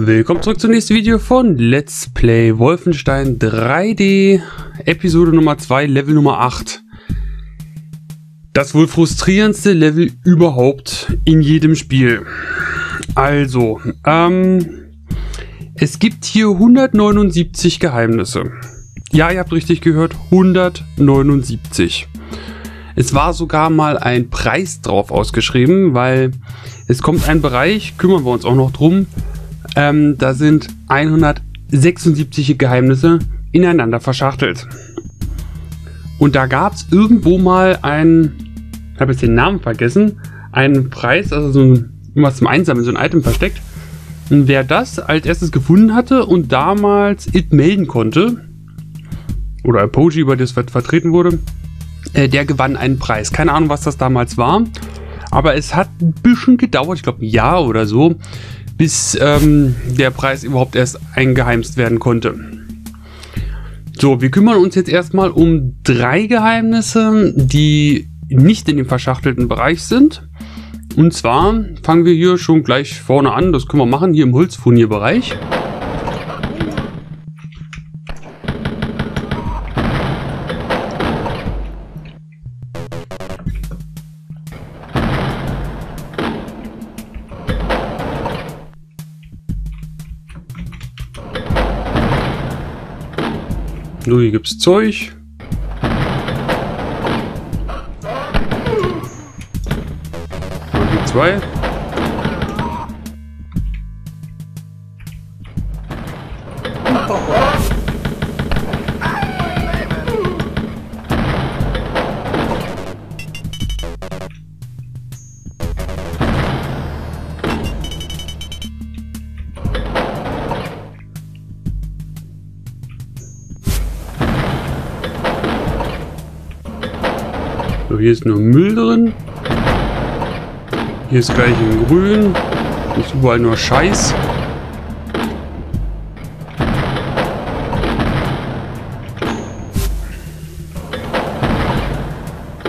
Willkommen zurück zum nächsten Video von Let's Play Wolfenstein 3D, Episode Nummer 2, Level Nummer 8. Das wohl frustrierendste Level überhaupt in jedem Spiel. Also, ähm, es gibt hier 179 Geheimnisse. Ja, ihr habt richtig gehört, 179. Es war sogar mal ein Preis drauf ausgeschrieben, weil es kommt ein Bereich, kümmern wir uns auch noch drum, ähm, da sind 176 Geheimnisse ineinander verschachtelt. Und da gab es irgendwo mal einen, ich habe jetzt den Namen vergessen, einen Preis, also so ein, was zum Einsammeln, so ein Item versteckt. Und wer das als erstes gefunden hatte und damals it melden konnte, oder Apoji, über das vertreten wurde, äh, der gewann einen Preis. Keine Ahnung, was das damals war. Aber es hat ein bisschen gedauert, ich glaube ein Jahr oder so, bis ähm, der Preis überhaupt erst eingeheimst werden konnte. So, wir kümmern uns jetzt erstmal um drei Geheimnisse, die nicht in dem verschachtelten Bereich sind. Und zwar fangen wir hier schon gleich vorne an, das können wir machen, hier im Holzfurnierbereich. bereich Hier gibt's Zeug. Und die zwei. Hier ist nur Müll drin. Hier ist gleich in grün. Ist überall nur Scheiß.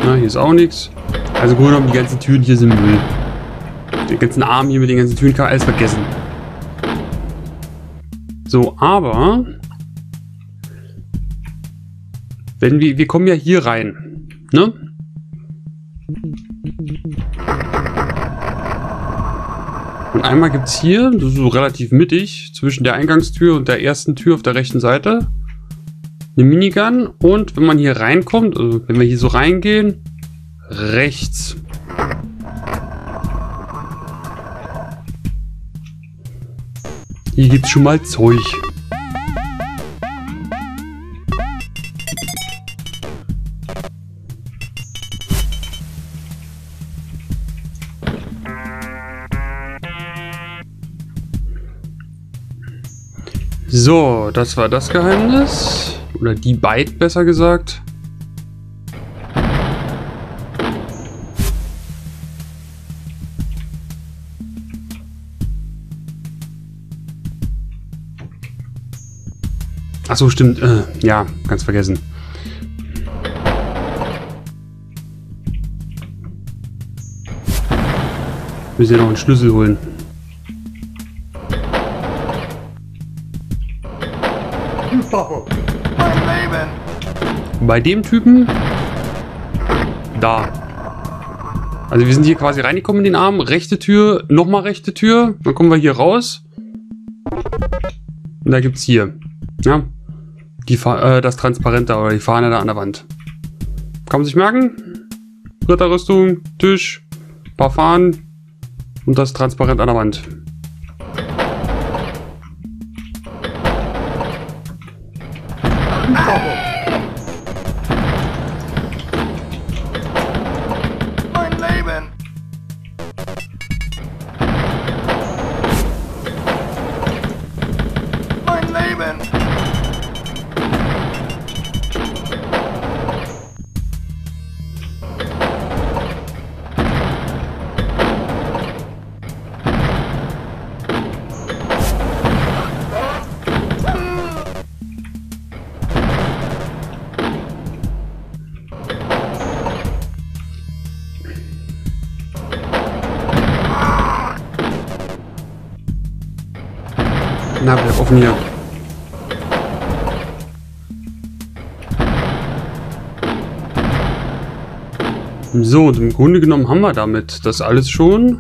Na, hier ist auch nichts. Also gut genommen, die ganzen Türen hier sind Müll. Den ganzen Arm hier mit den ganzen Türen kann man alles vergessen. So, aber... Wenn wir, wir kommen ja hier rein. Ne? Und einmal gibt es hier, so relativ mittig, zwischen der Eingangstür und der ersten Tür auf der rechten Seite, eine Minigun. Und wenn man hier reinkommt, also wenn wir hier so reingehen, rechts. Hier gibt es schon mal Zeug. So, das war das Geheimnis. Oder die beiden, besser gesagt. Achso, stimmt. Äh, ja, ganz vergessen. Müssen ja noch einen Schlüssel holen. Bei dem Typen... Da. Also wir sind hier quasi reingekommen in den Arm. Rechte Tür, nochmal rechte Tür. Dann kommen wir hier raus. Und da gibt es hier. Ja. Die, äh, das Transparente oder die Fahne da an der Wand. Kann man sich merken? Ritterrüstung, Tisch, paar Fahnen und das Transparent an der Wand. So, und im Grunde genommen haben wir damit das alles schon.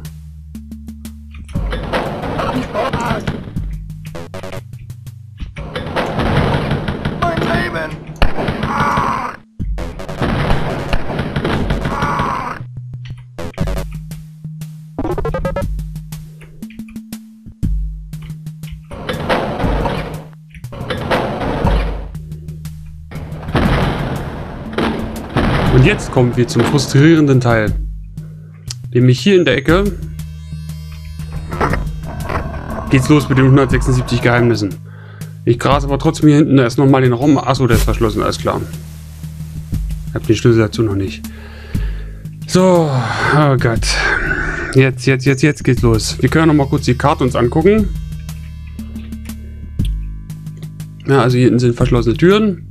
Und jetzt kommen wir zum frustrierenden Teil. Nämlich hier in der Ecke geht's los mit den 176 Geheimnissen. Ich grase aber trotzdem hier hinten erst nochmal den Raum. Achso, der ist verschlossen, alles klar. Ich hab den Schlüssel dazu noch nicht. So, oh Gott. Jetzt, jetzt, jetzt, jetzt geht's los. Wir können noch mal kurz die Karte uns angucken. Ja, also hier hinten sind verschlossene Türen.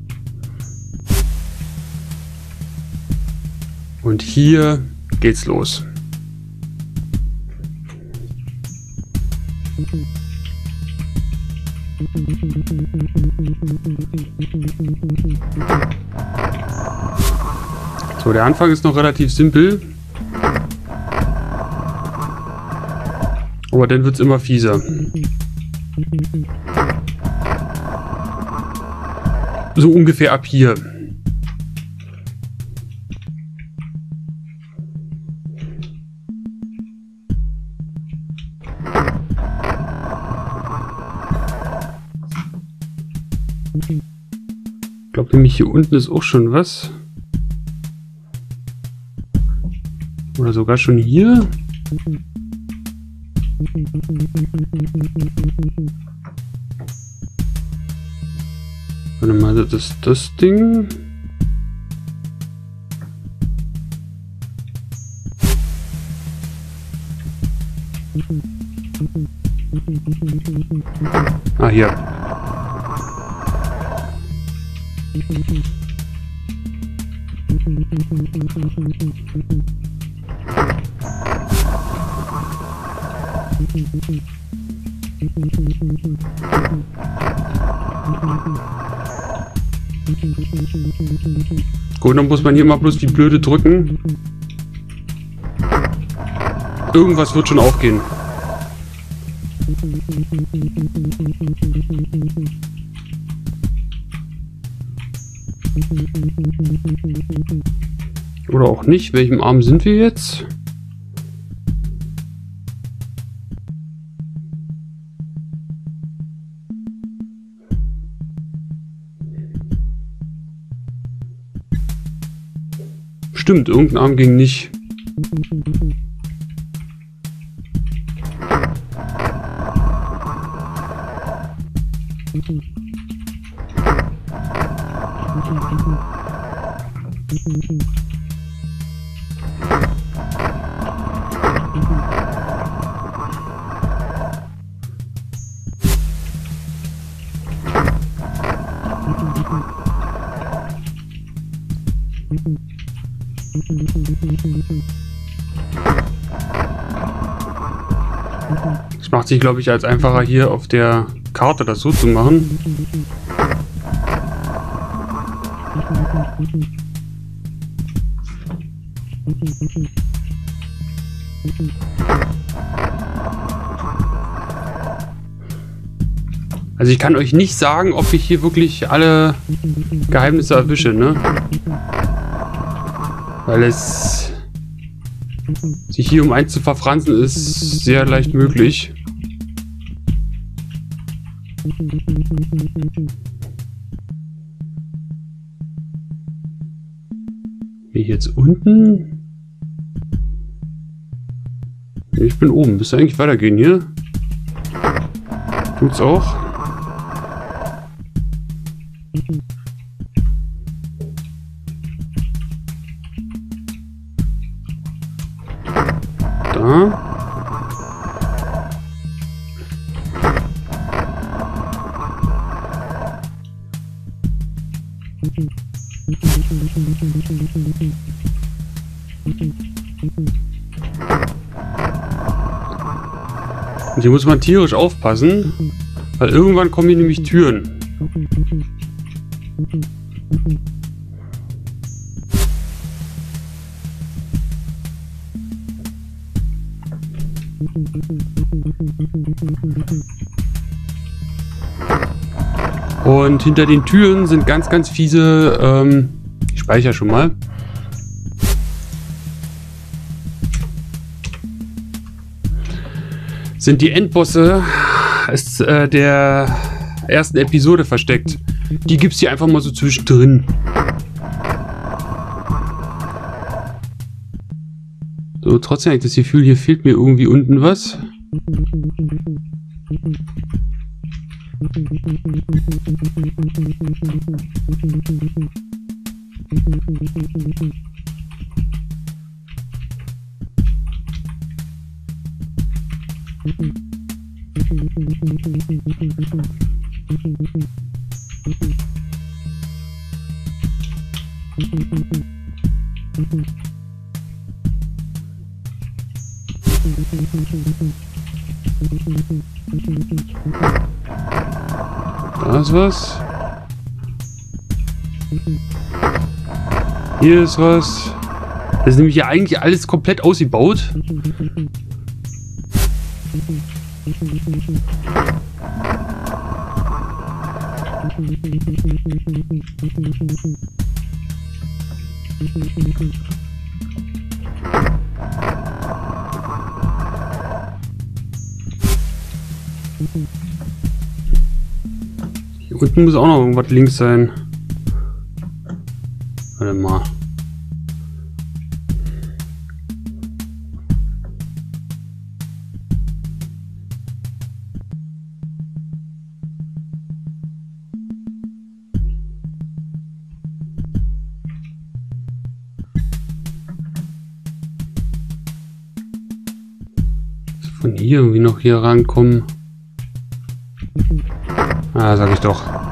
Und hier geht's los. So, der Anfang ist noch relativ simpel. Aber dann wird es immer fieser. So ungefähr ab hier. Nämlich hier unten ist auch schon was. Oder sogar schon hier. Warte mal, das ist das Ding. Ah, hier. Gut, dann muss man hier mal bloß wie blöde drücken. Irgendwas wird schon aufgehen. Oder auch nicht. Welchem Arm sind wir jetzt? Stimmt, irgendein Arm ging nicht. Macht sich, glaube ich, als einfacher hier auf der Karte das so zu machen. Also ich kann euch nicht sagen, ob ich hier wirklich alle Geheimnisse erwische, ne? Weil es sich hier um eins zu verfransen ist sehr leicht möglich. Wie jetzt unten? Ich bin oben. Müsste eigentlich weitergehen hier. Tut's auch. Hier muss man tierisch aufpassen, Weil irgendwann kommen hier nämlich Türen. Und hinter den Türen sind ganz, ganz fiese, ähm, ich speichere schon mal. Sind die Endbosse ist, äh, der ersten Episode versteckt. Die gibt es hier einfach mal so zwischendrin. So, trotzdem ich das Gefühl, hier fehlt mir irgendwie unten was. Da ist was. Hier ist was. Das ist nämlich hier eigentlich alles komplett ausgebaut. Hier unten muss auch noch irgendwas links sein. Warte mal. Hier rankommen. Ah, sag ich doch.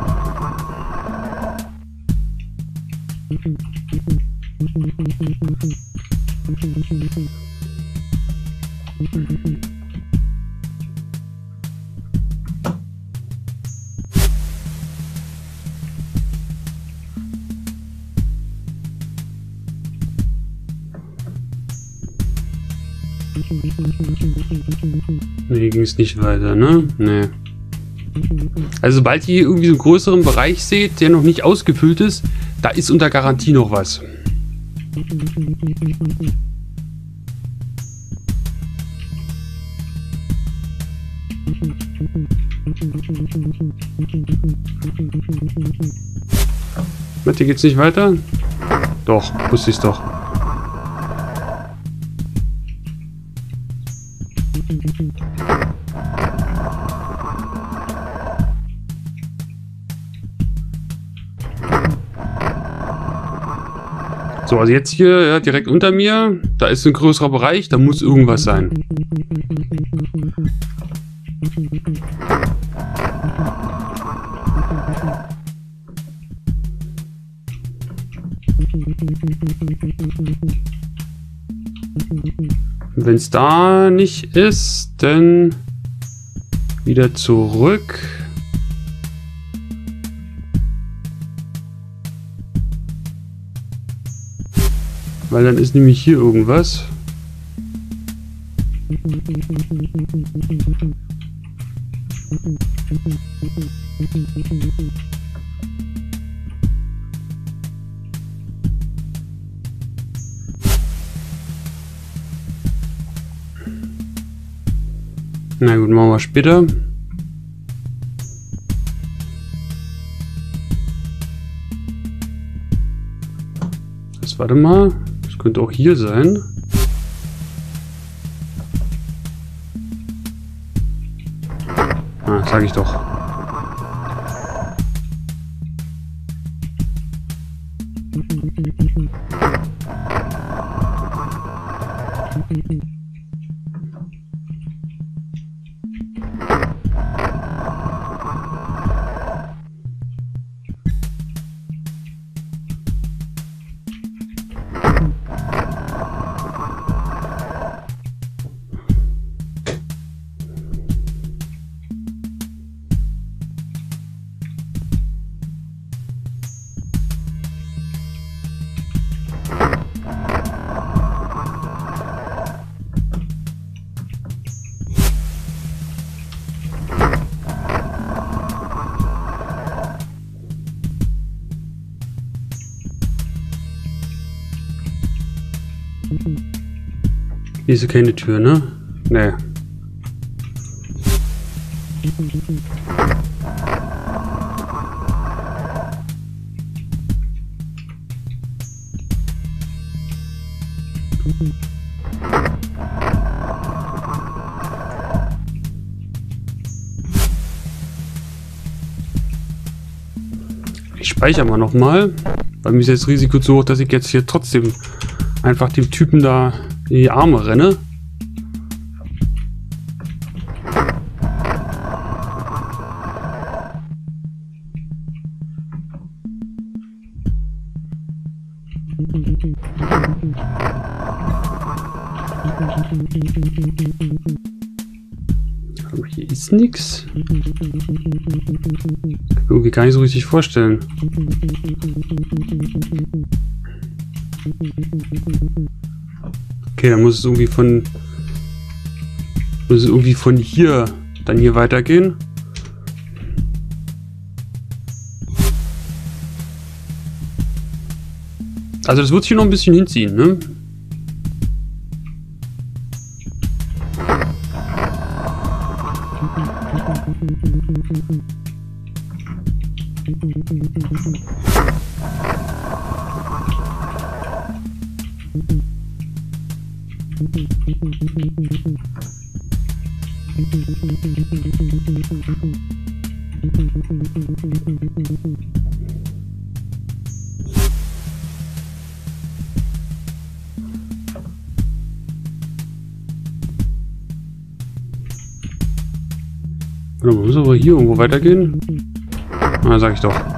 Nee, ging es nicht weiter, ne? Nee. Also sobald ihr irgendwie so einen größeren Bereich seht, der noch nicht ausgefüllt ist, da ist unter Garantie noch was. Mit hier geht's nicht weiter? Doch, wusste ich's doch. Also jetzt hier ja, direkt unter mir, da ist ein größerer Bereich, da muss irgendwas sein. Wenn es da nicht ist, dann wieder zurück. Weil dann ist nämlich hier irgendwas. Na gut, machen wir später. Warte mal. Könnte auch hier sein. Ah, sag ich doch. Ist keine Tür, ne? Nee. Ich speichere mal nochmal, weil mir ist jetzt Risiko zu hoch, dass ich jetzt hier trotzdem einfach dem Typen da die Arme renne. Aber hier ist nichts. Irgendwie gar nicht so richtig vorstellen. Okay, dann muss es irgendwie von muss es irgendwie von hier dann hier weitergehen. Also das wird sich noch ein bisschen hinziehen, ne? Mal, muss aber hier irgendwo weitergehen? Na, sag ich doch.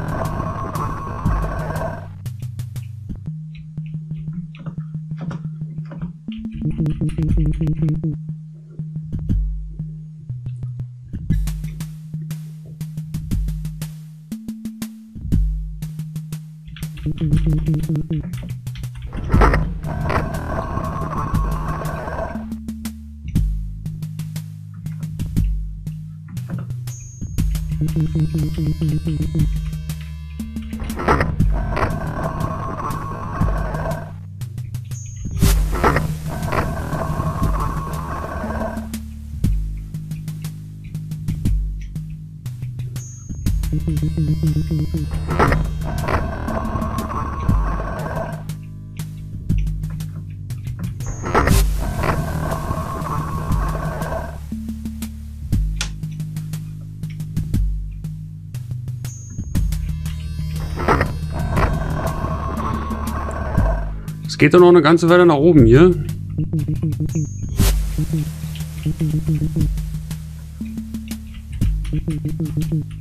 Es geht doch noch eine ganze Weile nach oben hier. Nee,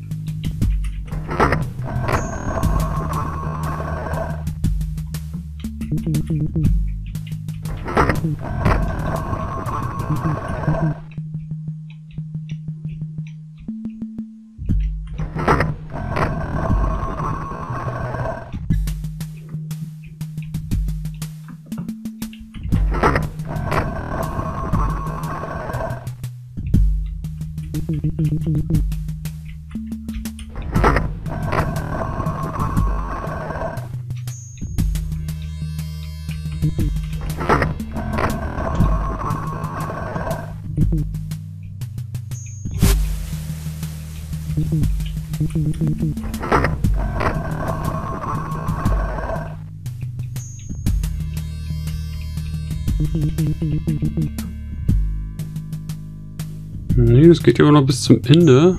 das geht ja auch noch bis zum Ende.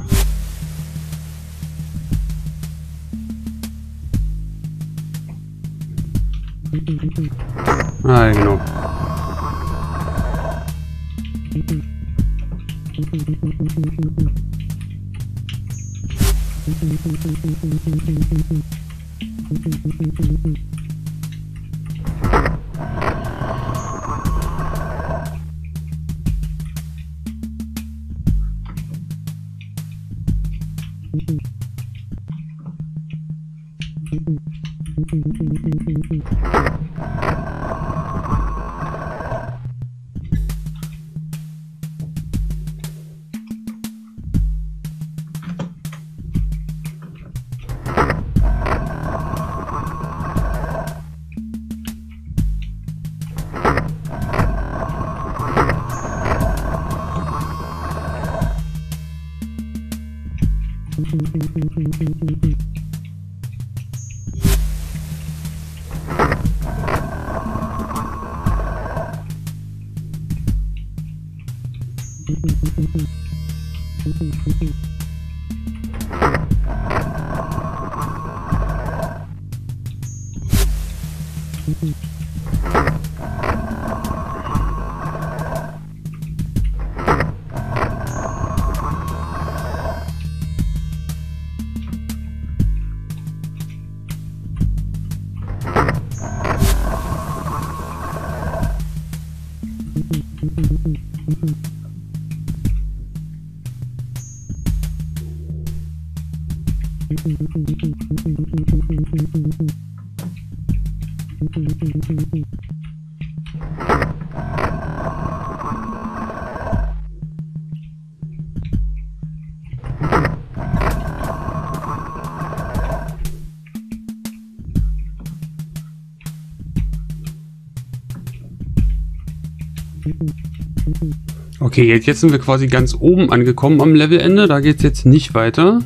Okay, jetzt, sind wir quasi ganz oben angekommen am Levelende. Da geht es jetzt nicht weiter.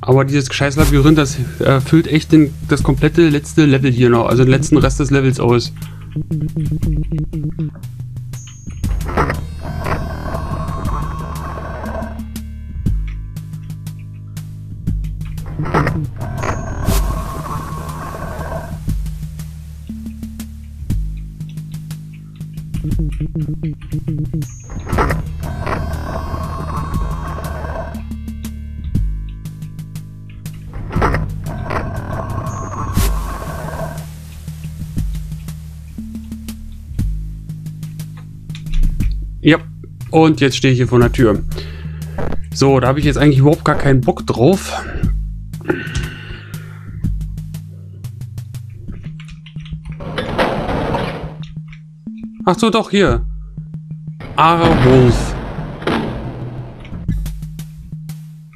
Aber dieses scheiß Labyrinth, das erfüllt echt den, das komplette letzte Level hier noch, also den letzten Rest des Levels aus. Und jetzt stehe ich hier vor der Tür. So, da habe ich jetzt eigentlich überhaupt gar keinen Bock drauf. Ach so, doch, hier. Wolf.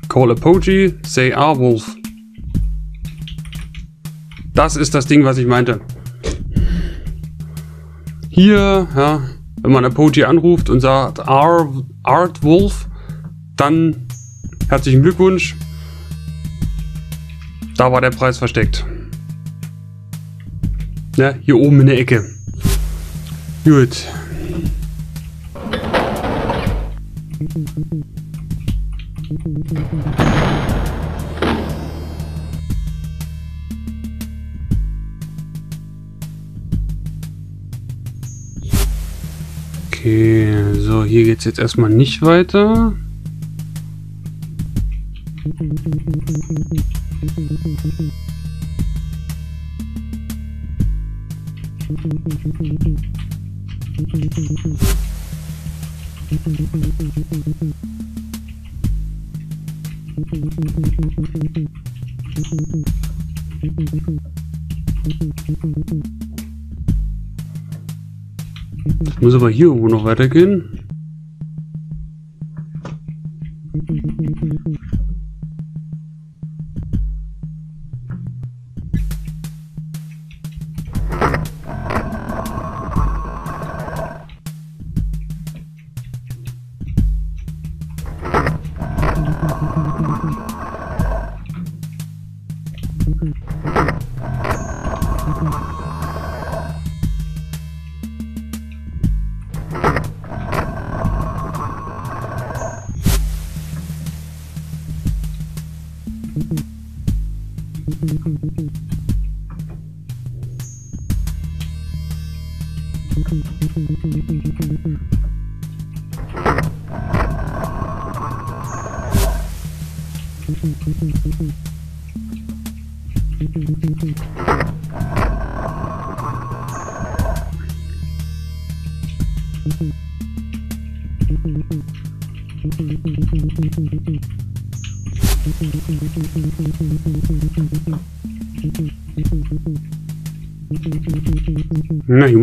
Call a Poji, say Wolf. Das ist das Ding, was ich meinte. Hier, ja, wenn man Apoji anruft und sagt Art Wolf, dann herzlichen Glückwunsch. Da war der Preis versteckt. Ja, hier oben in der Ecke. Gut. Okay, so, hier geht es jetzt erstmal nicht weiter. Muss aber hier irgendwo noch weitergehen.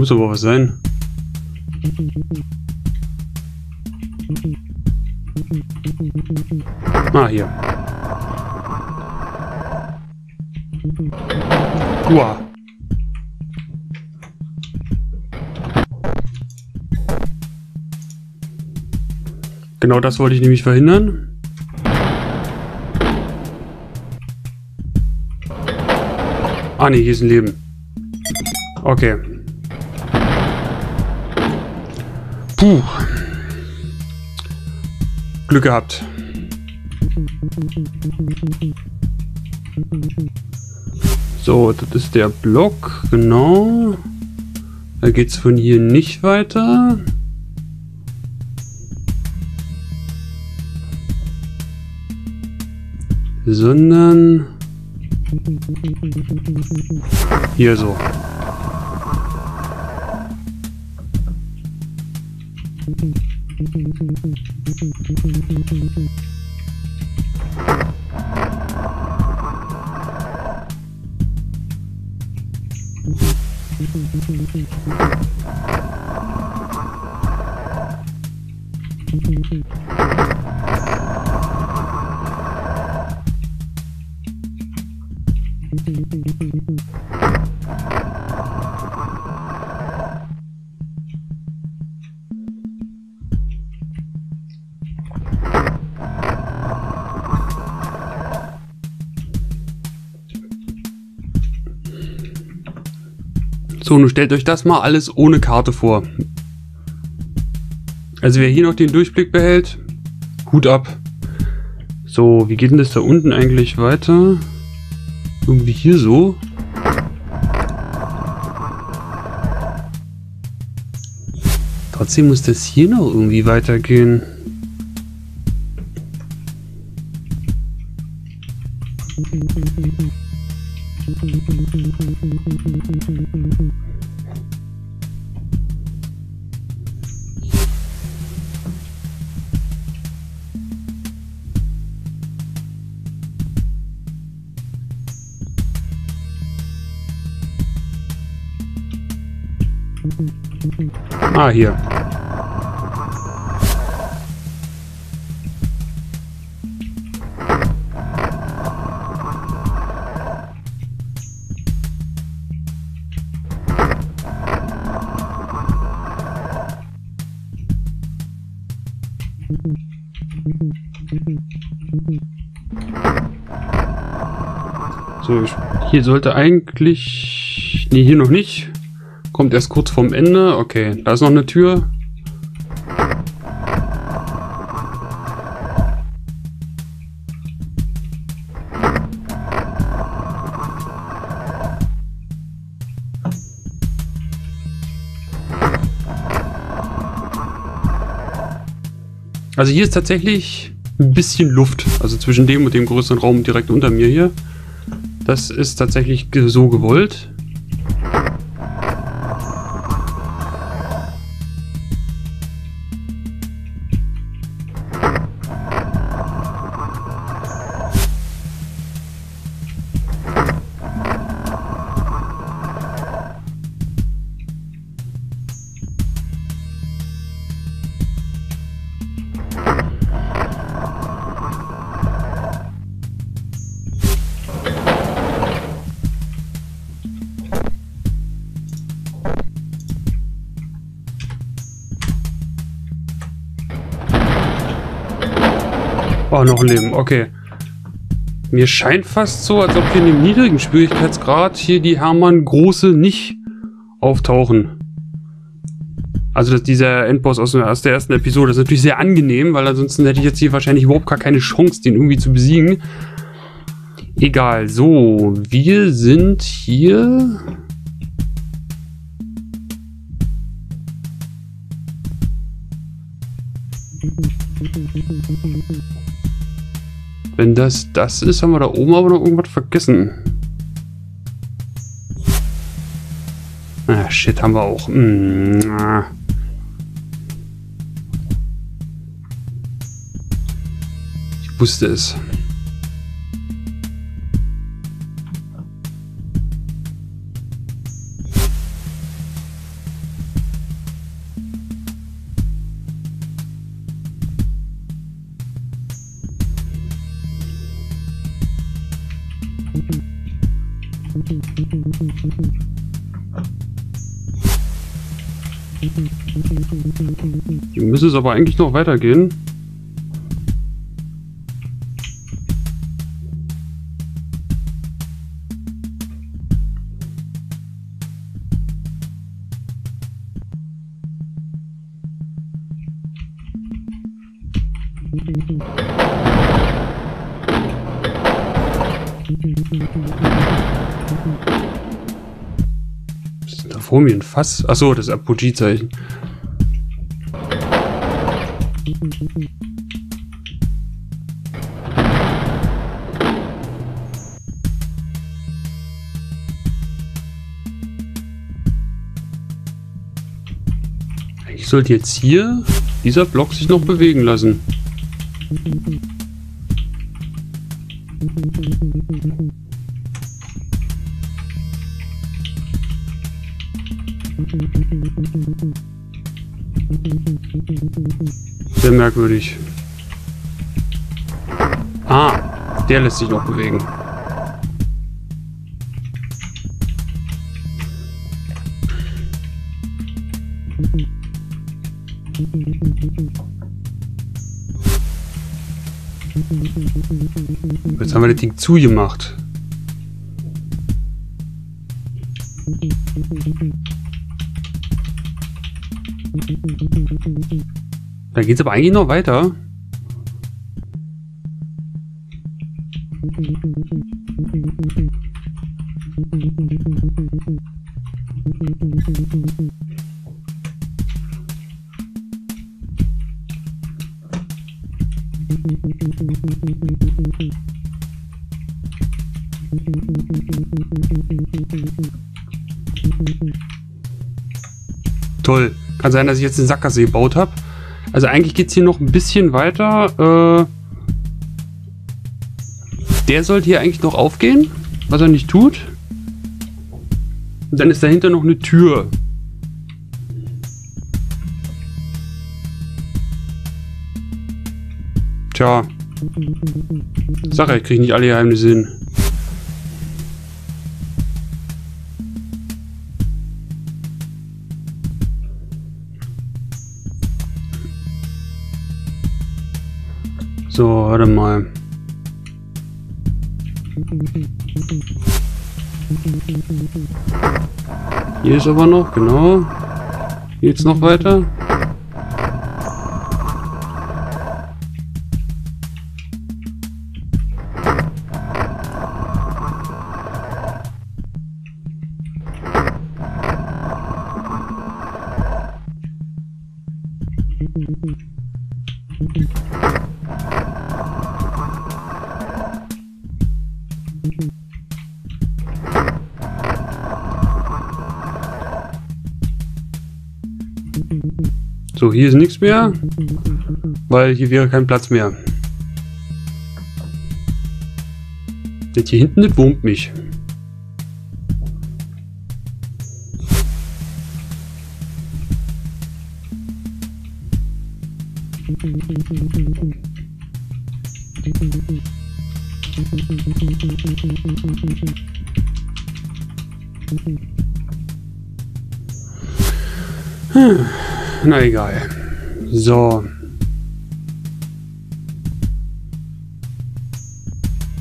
muss aber was sein. Ah, hier. Uah. Genau das wollte ich nämlich verhindern. Ah ne, hier ist ein Leben. Okay, Puh. Glück gehabt. So, das ist der Block, genau. Da geht es von hier nicht weiter. Sondern hier so. Thank you. Nun stellt euch das mal alles ohne Karte vor. Also wer hier noch den Durchblick behält, Hut ab. So, wie geht denn das da unten eigentlich weiter? Irgendwie hier so. Trotzdem muss das hier noch irgendwie weitergehen. Ah, hier. So, hier sollte eigentlich... Ne, hier noch nicht. Kommt erst kurz vorm Ende. Okay, da ist noch eine Tür. Also hier ist tatsächlich ein bisschen Luft. Also zwischen dem und dem größeren Raum direkt unter mir hier. Das ist tatsächlich so gewollt. Oh, noch Leben. Okay. Mir scheint fast so, als ob hier in dem niedrigen Schwierigkeitsgrad hier die Hermann Große nicht auftauchen. Also dass dieser Endboss aus der, aus der ersten Episode ist natürlich sehr angenehm, weil ansonsten hätte ich jetzt hier wahrscheinlich überhaupt gar keine Chance, den irgendwie zu besiegen. Egal, so, wir sind hier... Wenn das das ist, haben wir da oben aber noch irgendwas vergessen. Ah, shit, haben wir auch. Mm, ah. Ich wusste es. Hier müsste es aber eigentlich noch weitergehen. Da vor mir ein Fass. Achso, das Apogee-Zeichen. Ich sollte jetzt hier dieser Block sich noch bewegen lassen. Sehr merkwürdig. Ah, der lässt sich noch bewegen. Jetzt haben wir das Ding zugemacht. Da geht es aber eigentlich noch weiter. Toll. Kann sein, dass ich jetzt den Sackgasse gebaut habe. Also eigentlich geht es hier noch ein bisschen weiter. Äh, der sollte hier eigentlich noch aufgehen, was er nicht tut. Und dann ist dahinter noch eine Tür. Tja. Sache, ich kriege nicht alle Geheimnisse hin. So, warte mal. Hier ist aber noch, genau. Geht's noch weiter? Hier ist nichts mehr, weil hier wäre kein Platz mehr. Das hier hinten, das wurmt mich. Hm. Na egal. So.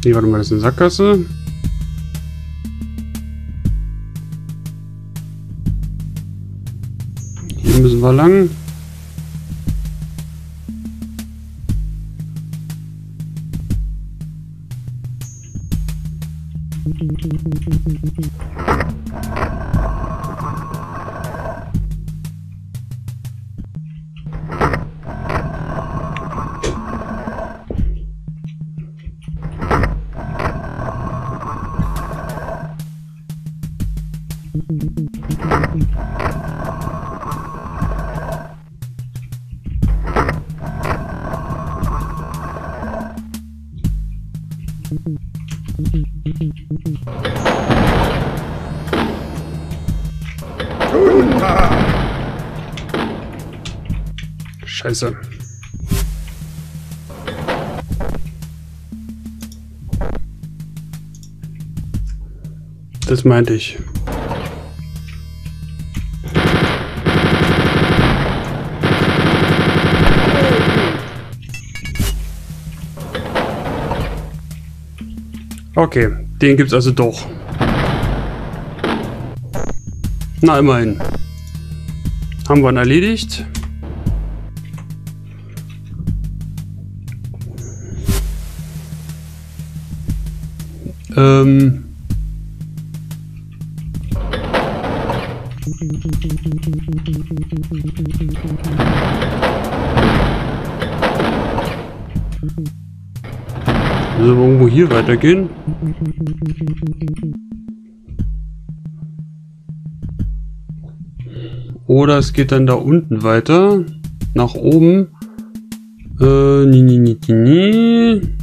Nee, warte mal, das ist eine Sackgasse. Hier müssen wir lang. Scheiße. Das meinte ich. Okay, den gibt's also doch. Na, immerhin. Haben wir ihn erledigt. Ähm. Also irgendwo hier weitergehen. Oder es geht dann da unten weiter. Nach oben. Äh, nie, nie, nie, nie.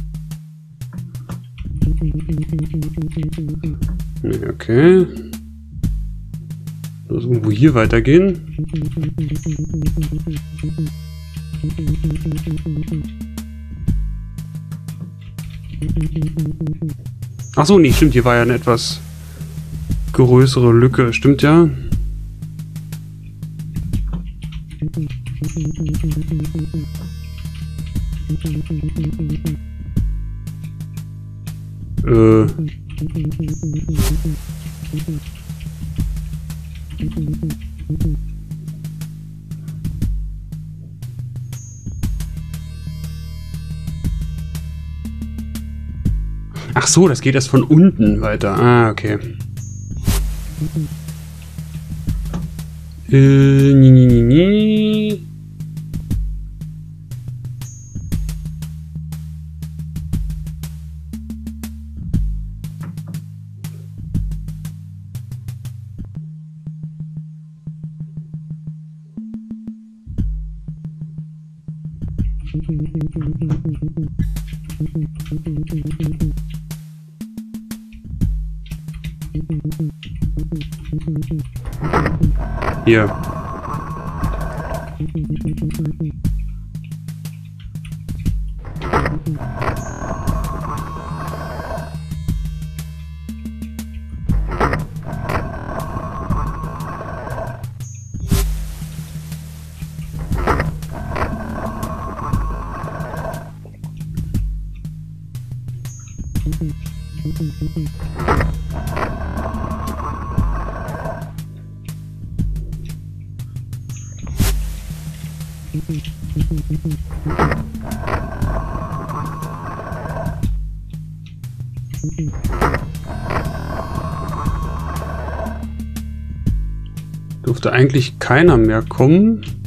Nee, okay. Lass irgendwo hier weitergehen. Ach so, nee, stimmt, hier war ja eine etwas größere Lücke, stimmt ja. Äh. Ach so, das geht erst von unten weiter. Ah, okay. Äh, nie, nie, nie, nie. Hier. Dürfte eigentlich keiner mehr kommen.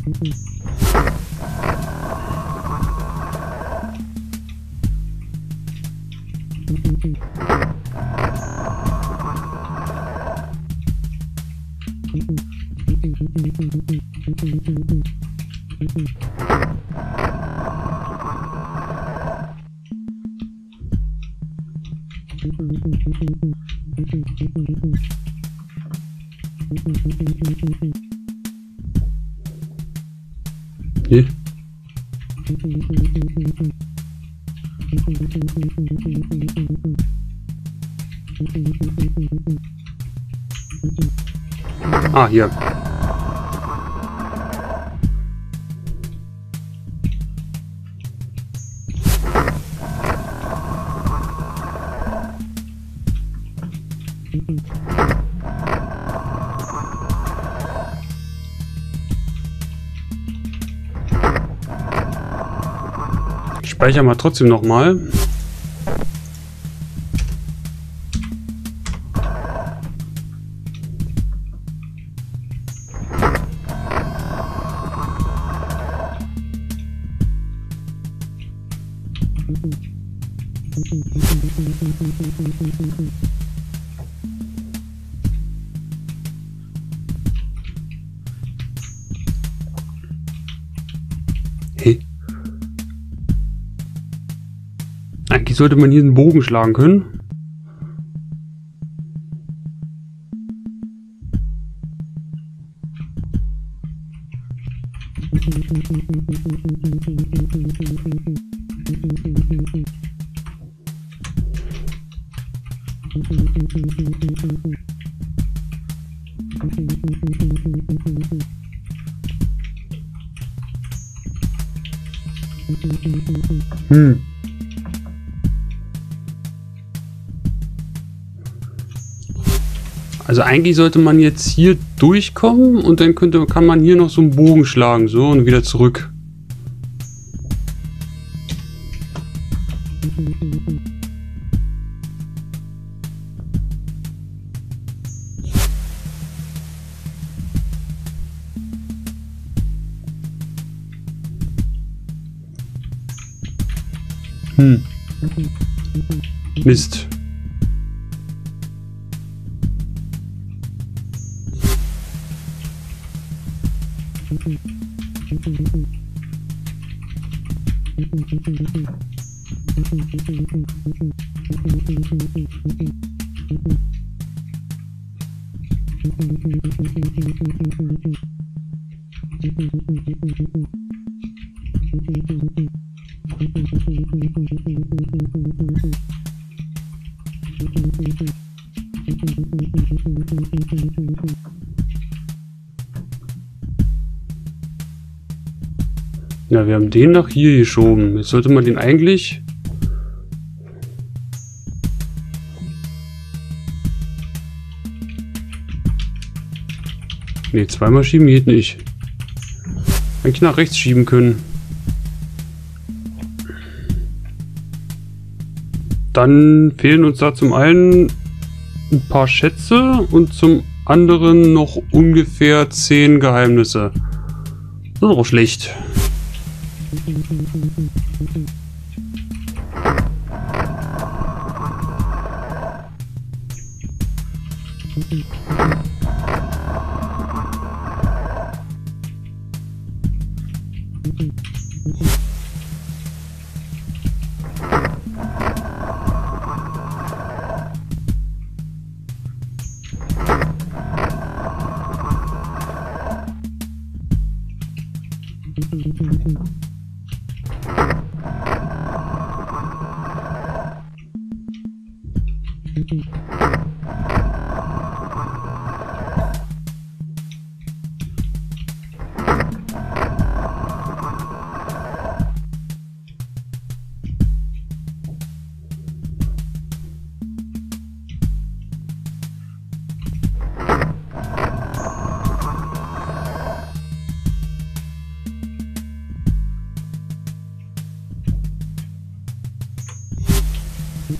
Hier. Ich speichere mal trotzdem noch mal. Hey. Eigentlich sollte man hier einen Bogen schlagen können. denke sollte man jetzt hier durchkommen und dann könnte, kann man hier noch so einen Bogen schlagen, so und wieder zurück. Hm. Mist. Ja, wir haben den nach hier geschoben. Jetzt sollte man den eigentlich... Ne, zweimal schieben geht nicht. Eigentlich nach rechts schieben können. Dann fehlen uns da zum einen ein paar Schätze und zum anderen noch ungefähr zehn Geheimnisse. Das ist auch schlecht. Ja,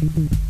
hier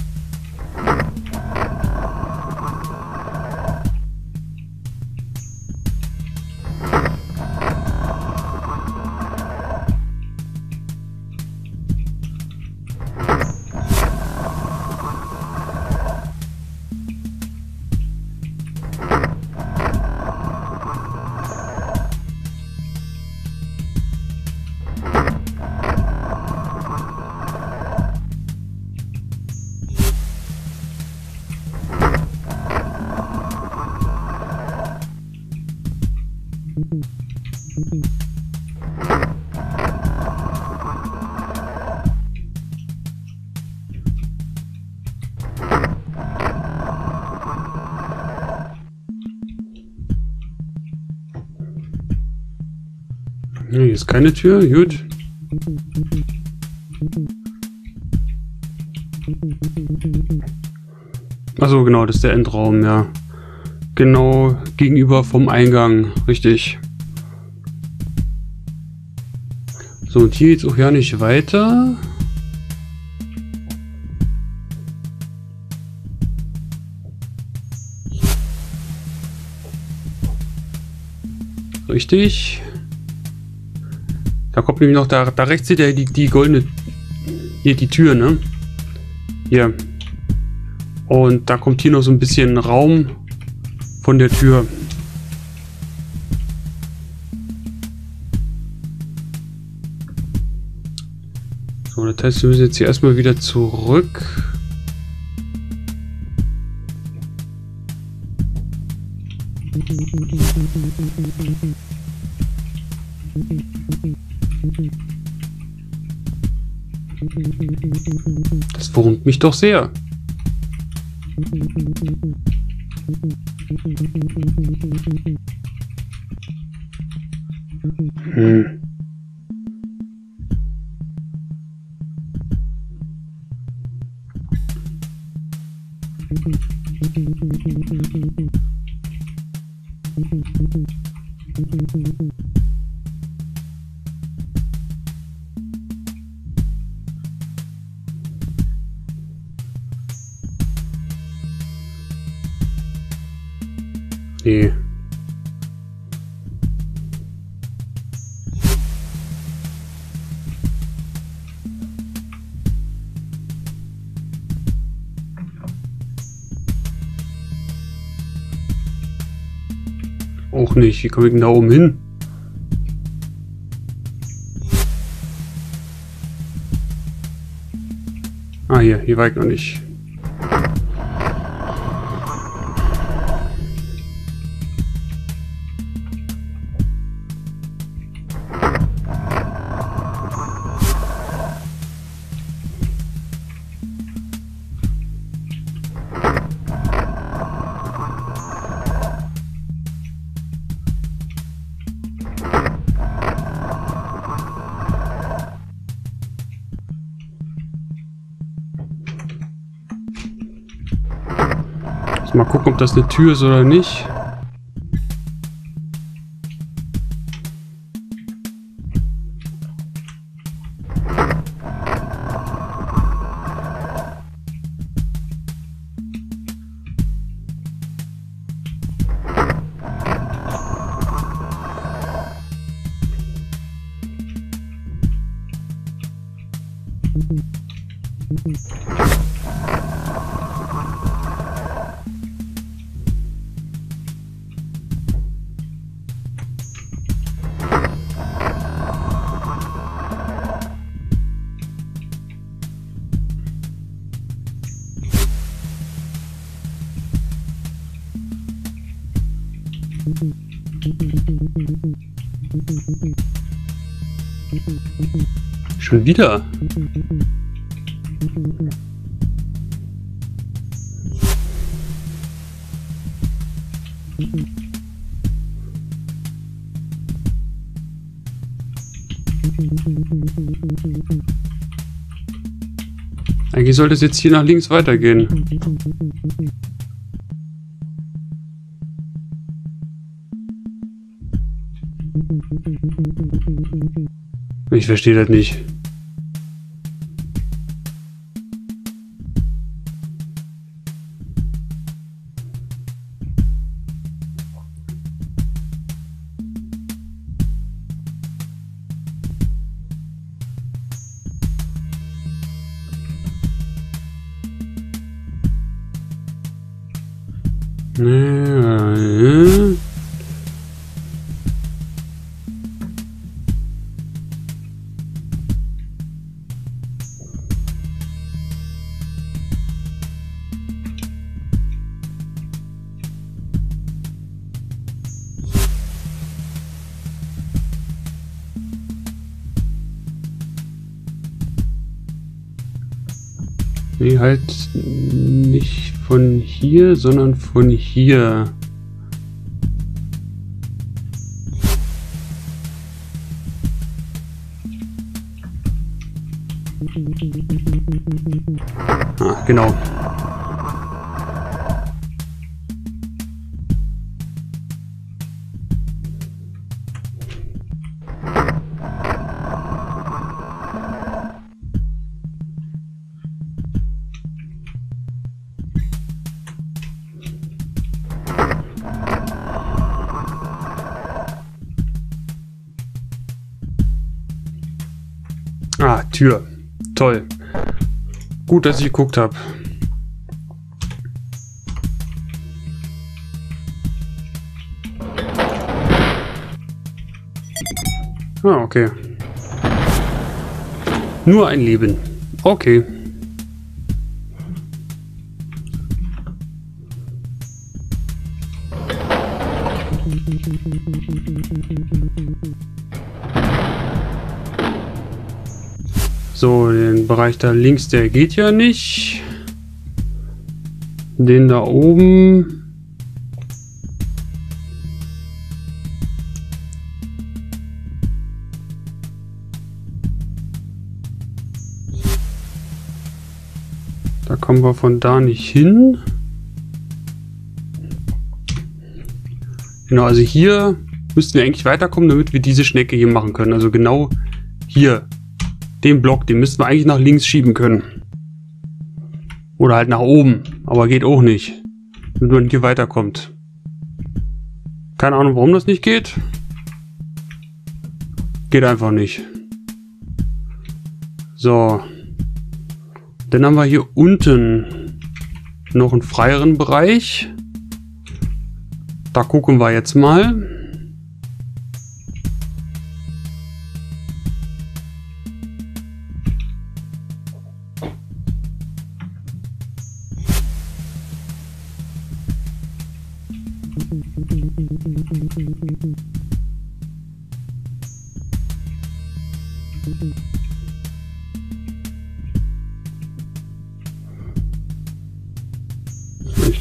ist keine Tür, gut. Achso, genau, das ist der Endraum, ja. Genau gegenüber vom Eingang, richtig. So, und hier geht es auch ja nicht weiter. Richtig. Kommt nämlich noch, da, da rechts seht ihr die, die goldene, hier die Tür, ne? Hier. Und da kommt hier noch so ein bisschen Raum von der Tür. So, das heißt, wir müssen jetzt hier erstmal wieder zurück. Das wurmt mich doch sehr. Hm. Nicht. Wie komme ich denn da oben hin? Ah, hier. Hier war ich noch nicht. Gucken, ob das eine Tür ist oder nicht. Schon wieder. Eigentlich sollte es jetzt hier nach links weitergehen. Ich verstehe das nicht. Nee, halt nicht von hier, sondern von hier. Ah, genau. Toll. Gut, dass ich geguckt habe. Ah, okay. Nur ein Leben. Okay. Bereich da links, der geht ja nicht. Den da oben. Da kommen wir von da nicht hin. Genau, also hier müssten wir eigentlich weiterkommen, damit wir diese Schnecke hier machen können. Also genau hier den Block, den müssten wir eigentlich nach links schieben können. Oder halt nach oben. Aber geht auch nicht. Wenn man hier weiterkommt. Keine Ahnung, warum das nicht geht. Geht einfach nicht. So. Dann haben wir hier unten noch einen freieren Bereich. Da gucken wir jetzt mal.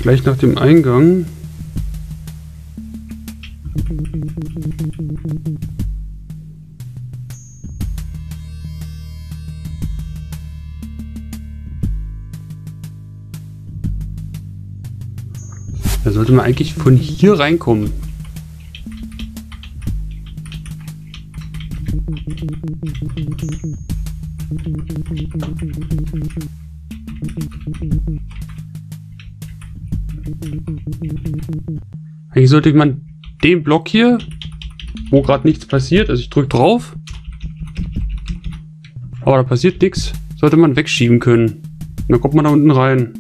Gleich nach dem Eingang. Da sollte man eigentlich von hier reinkommen. Sollte man den Block hier, wo gerade nichts passiert, also ich drücke drauf, aber da passiert nichts, sollte man wegschieben können. Und dann kommt man da unten rein.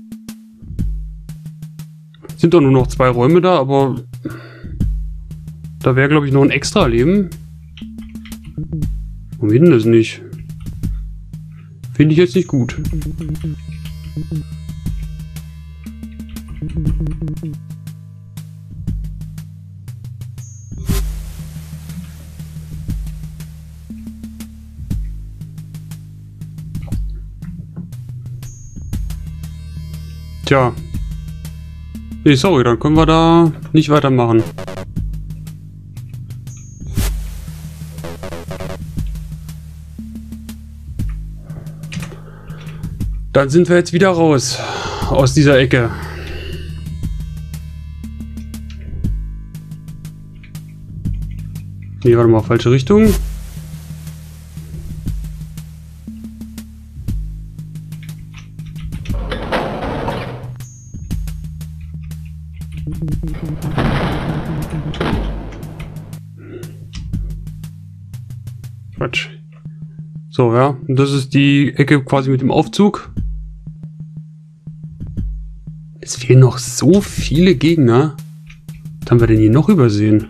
Sind doch nur noch zwei Räume da, aber da wäre, glaube ich, noch ein extra Leben. Warum denn das nicht? Finde ich jetzt nicht gut. Tja. Nee, sorry, dann können wir da nicht weitermachen. Dann sind wir jetzt wieder raus aus dieser Ecke. Nee, warte mal, falsche Richtung. Das ist die Ecke quasi mit dem Aufzug. Es fehlen noch so viele Gegner. Was haben wir denn hier noch übersehen?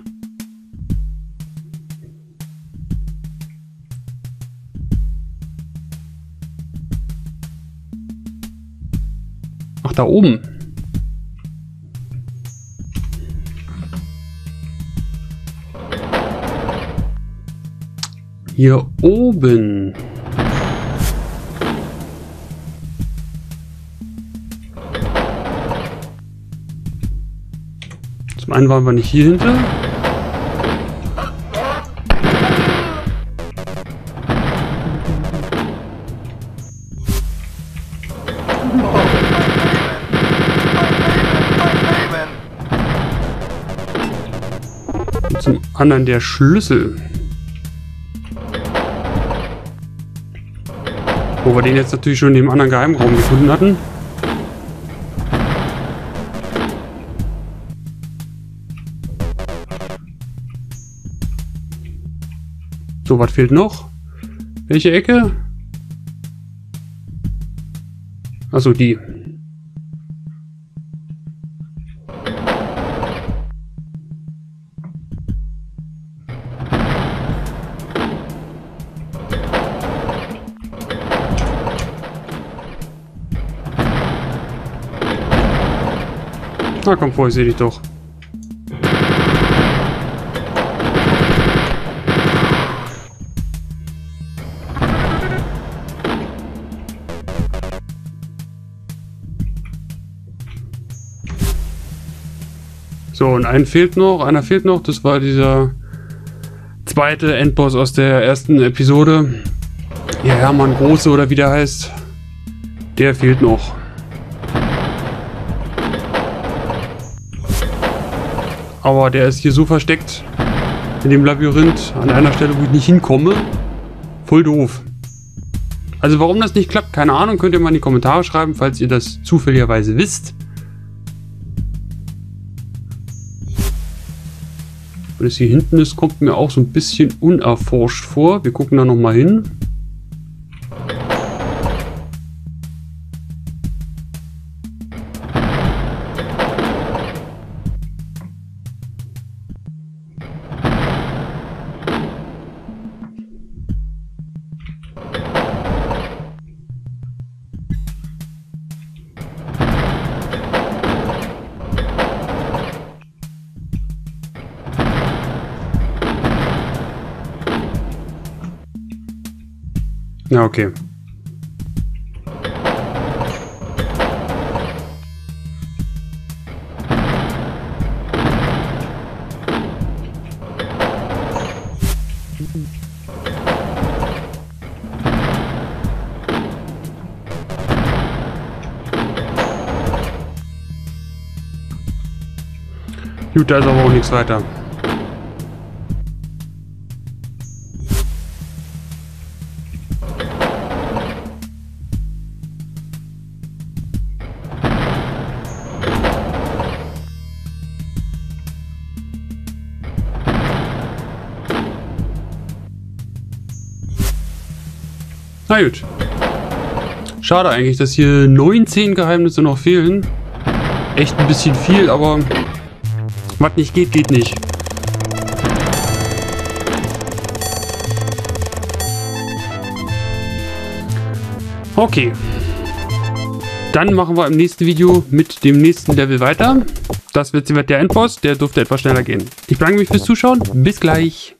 Ach, da oben. Hier oben. Zum einen waren wir nicht hier hinter. Und zum anderen der Schlüssel. Wo wir den jetzt natürlich schon in dem anderen Geheimraum gefunden hatten. Was fehlt noch? Welche Ecke? Achso, die. Na komm vor, ich sehe dich doch. Und einen fehlt noch, einer fehlt noch, das war dieser zweite Endboss aus der ersten Episode. Ja, Hermann Große oder wie der heißt. Der fehlt noch. Aber der ist hier so versteckt in dem Labyrinth an einer Stelle, wo ich nicht hinkomme. Voll doof. Also warum das nicht klappt, keine Ahnung, könnt ihr mal in die Kommentare schreiben, falls ihr das zufälligerweise wisst. Und das hier hinten ist, kommt mir auch so ein bisschen unerforscht vor. Wir gucken da nochmal hin. Okay. Gut, da ist aber auch nichts weiter. Gut. Schade eigentlich, dass hier 19 Geheimnisse noch fehlen. Echt ein bisschen viel, aber was nicht geht, geht nicht. Okay. Dann machen wir im nächsten Video mit dem nächsten Level weiter. Das wird der Endboss, der durfte etwas schneller gehen. Ich bedanke mich fürs Zuschauen. Bis gleich.